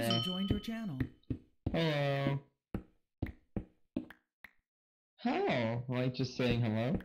User joined your channel. Hello. Hello. Like just saying hello?